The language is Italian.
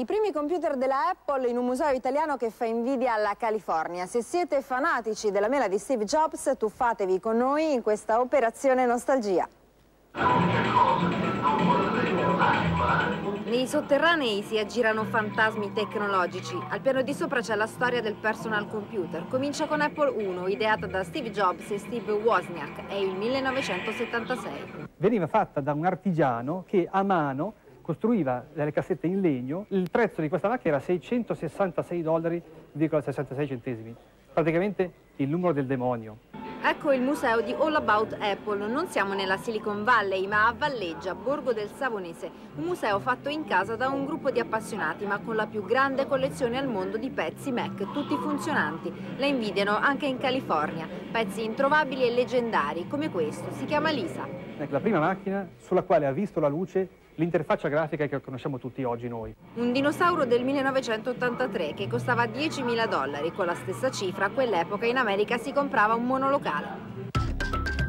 I primi computer della Apple in un museo italiano che fa invidia alla California. Se siete fanatici della mela di Steve Jobs, tuffatevi con noi in questa operazione nostalgia. Nei sotterranei si aggirano fantasmi tecnologici. Al piano di sopra c'è la storia del personal computer. Comincia con Apple I, ideata da Steve Jobs e Steve Wozniak. È il 1976. Veniva fatta da un artigiano che a mano costruiva delle cassette in legno, il prezzo di questa macchina era 666 dollari,66 centesimi, praticamente il numero del demonio. Ecco il museo di All About Apple. Non siamo nella Silicon Valley, ma a Valleggia, borgo del Savonese. Un museo fatto in casa da un gruppo di appassionati, ma con la più grande collezione al mondo di pezzi Mac, tutti funzionanti. La invidiano anche in California. Pezzi introvabili e leggendari, come questo. Si chiama Lisa. Ecco, la prima macchina sulla quale ha visto la luce l'interfaccia grafica che conosciamo tutti oggi noi. Un dinosauro del 1983 che costava 10.000 dollari, con la stessa cifra a quell'epoca in America si comprava un monolocale. 大了。